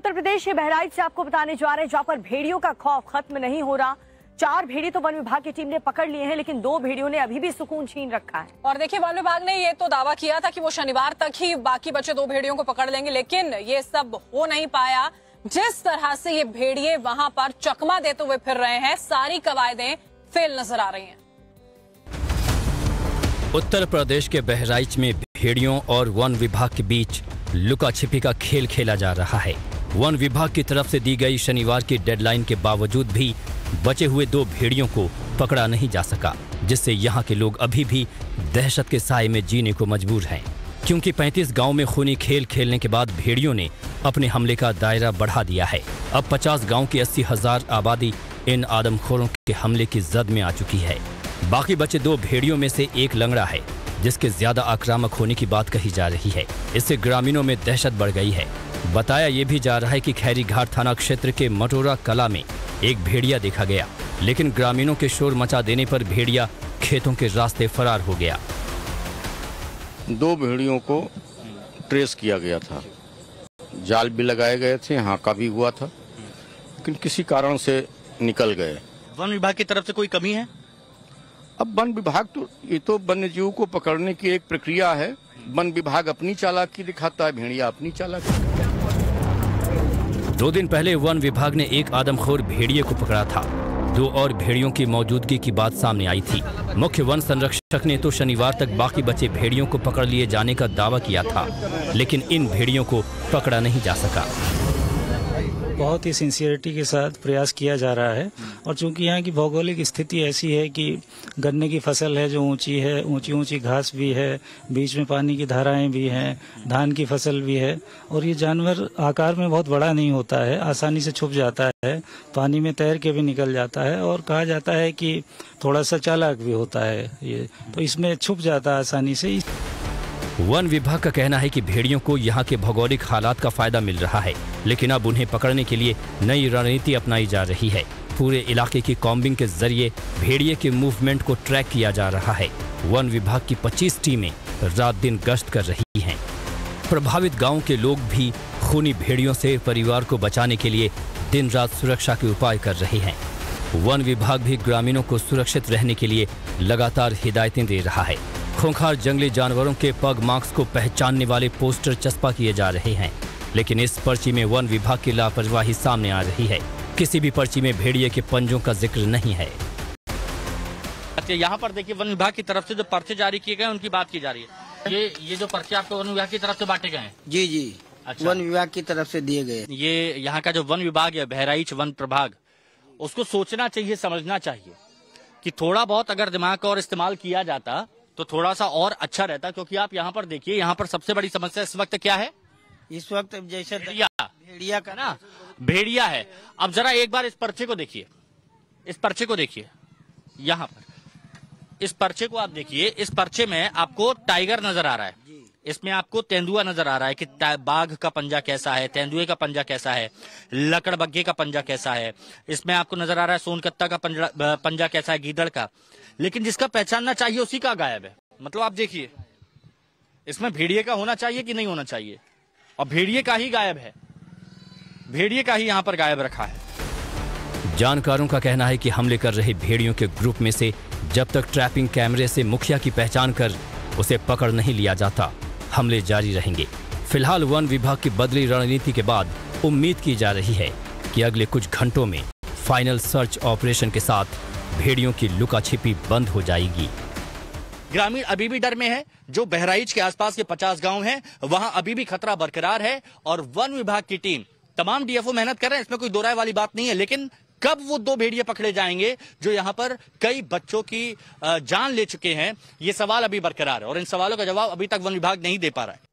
उत्तर प्रदेश के बहराइच से आपको बताने जा रहे हैं जहाँ पर भेड़ियों का खौफ खत्म नहीं हो रहा। चार भेड़ी तो वन विभाग की टीम ने पकड़ लिए हैं लेकिन दो भेड़ियों ने अभी भी सुकून छीन रखा है। और देखिए वन विभाग ने ये तो दावा किया था कि वो शनिवार तक ही बाकी बचे दो भेड़ियों को पकड़ लेंगे लेकिन ये सब हो नहीं पाया। जिस तरह से ये भेड़िए वहाँ पर चकमा देते हुए फिर रहे हैं सारी कवायदें फेल नज़र आ रही हैं। उत्तर प्रदेश के बहराइच में भेड़ियों और वन विभाग के बीच लुका छिपी का खेल खेला जा रहा है। वन विभाग की तरफ़ से दी गई शनिवार की डेडलाइन के बावजूद भी बचे हुए दो भेड़ियों को पकड़ा नहीं जा सका, जिससे यहाँ के लोग अभी भी दहशत के साय में जीने को मजबूर हैं। क्योंकि 35 गाँव में खूनी खेल खेलने के बाद भेड़ियों ने अपने हमले का दायरा बढ़ा दिया है। अब 50 गाँव की अस्सी हज़ार आबादी इन आदमखोरों के हमले की जद में आ चुकी है। बाकी बचे दो भेड़ियों में से एक लंगड़ा है, जिसके ज़्यादा आक्रामक होने की बात कही जा रही है। इससे ग्रामीणों में दहशत बढ़ गई है। बताया ये भी जा रहा है कि खैरी घाट थाना क्षेत्र के मटोरा कला में एक भेड़िया देखा गया लेकिन ग्रामीणों के शोर मचा देने पर भेड़िया खेतों के रास्ते फरार हो गया। दो भेड़ियों को ट्रेस किया गया था। जाल भी लगाए गए थे हाका भी हुआ था लेकिन किसी कारण से निकल गए। वन विभाग की तरफ़ से कोई कमी है? अब वन विभाग तो ये तो वन्य जीव को पकड़ने की एक प्रक्रिया है। वन विभाग अपनी चालाकी दिखाता है भेड़िया अपनी चालाकी। दो दिन पहले वन विभाग ने एक आदमखोर भेड़िए को पकड़ा था। दो और भेड़ियों की मौजूदगी की बात सामने आई थी। मुख्य वन संरक्षक ने तो शनिवार तक बाकी बचे भेड़ियों को पकड़ लिए जाने का दावा किया था, लेकिन इन भेड़ियों को पकड़ा नहीं जा सका। बहुत ही सिंसियरिटी के साथ प्रयास किया जा रहा है। और चूँकि यहाँ की भौगोलिक स्थिति ऐसी है कि गन्ने की फ़सल है जो ऊँची है, ऊँची ऊँची घास भी है, बीच में पानी की धाराएँ भी हैं, धान की फ़सल भी है, और ये जानवर आकार में बहुत बड़ा नहीं होता है, आसानी से छुप जाता है, पानी में तैर के भी निकल जाता है, और कहा जाता है कि थोड़ा सा चालाक भी होता है ये। तो इसमें छुप जाता है आसानी से। वन विभाग का कहना है कि भेड़ियों को यहाँ के भौगोलिक हालात का फ़ायदा मिल रहा है, लेकिन अब उन्हें पकड़ने के लिए नई रणनीति अपनाई जा रही है। पूरे इलाके की कॉम्बिंग के ज़रिए भेड़िए के मूवमेंट को ट्रैक किया जा रहा है। वन विभाग की 25 टीमें रात दिन गश्त कर रही हैं। प्रभावित गाँव के लोग भी खूनी भेड़ियों से परिवार को बचाने के लिए दिन रात सुरक्षा के उपाय कर रहे हैं। वन विभाग भी ग्रामीणों को सुरक्षित रहने के लिए लगातार हिदायतें दे रहा है। खूंखार जंगली जानवरों के पग मार्क्स को पहचानने वाले पोस्टर चस्पा किए जा रहे हैं। लेकिन इस पर्ची में वन विभाग की लापरवाही सामने आ रही है। किसी भी पर्ची में भेड़िए के पंजों का ज़िक्र नहीं है। अच्छा यहाँ पर देखिए वन विभाग की तरफ़ से जो पर्चे जारी किए गए उनकी बात की जा रही है। ये ये जो पर्चे आपको वन विभाग की तरफ़ से बांटे गए हैं? जी जी। अच्छा। वन विभाग की तरफ़ से दिए गए। ये यहाँ का जो वन विभाग है बहराइच वन प्रभाग उसको सोचना चाहिए समझना चाहिए कि थोड़ा बहुत अगर दिमाग का और इस्तेमाल किया जाता तो थोड़ा सा और अच्छा रहता क्योंकि आप यहाँ पर देखिए यहाँ पर सबसे बड़ी समस्या इस वक्त क्या है? इस वक्त जैसे भेड़िया। भेड़िया का ना? भेड़िया है। अब जरा एक बार इस पर्चे को देखिए। इस पर्चे को देखिए। यहाँ पर। इस पर्चे को आप देखिए। इस पर्चे में आपको टाइगर नज़र आ रहा है। इसमें आपको तेंदुआ नज़र आ रहा है कि बाघ का पंजा कैसा है तेंदुए का पंजा कैसा है लकड़बग्घे का पंजा कैसा है। इसमें आपको नज़र आ रहा है सोनकत्ता का पंजा, पंजा कैसा है गीदड़ का। लेकिन जिसका पहचानना चाहिए उसी का गायब है। मतलब आप देखिए इसमें भेड़िए का होना चाहिए कि नहीं होना चाहिए? और भेड़िए का ही गायब है। भेड़िए का ही यहाँ पर गायब रखा है। जानकारों का कहना है कि हमले कर रहे भेड़ियों के ग्रुप में से जब तक ट्रैपिंग कैमरे से मुखिया की पहचान कर उसे पकड़ नहीं लिया जाता। हमले जारी रहेंगे। फ़िलहाल वन विभाग की बदली रणनीति के बाद उम्मीद की जा रही है कि अगले कुछ घंटों में फाइनल सर्च ऑपरेशन के साथ भेड़ियों की लुका छिपी बंद हो जाएगी। ग्रामीण अभी भी डर में है। जो बहराइच के आसपास के 50 गाँव हैं, वहाँ अभी भी खतरा बरकरार है और वन विभाग की टीम तमाम डीएफओ मेहनत कर रहे हैं। इसमें कोई दो राय वाली बात नहीं है, लेकिन कब वो दो भेड़िए पकड़े जाएँगे जो यहाँ पर कई बच्चों की जान ले चुके हैं, ये सवाल अभी बरकरार है और इन सवालों का जवाब अभी तक वन विभाग नहीं दे पा रहा है।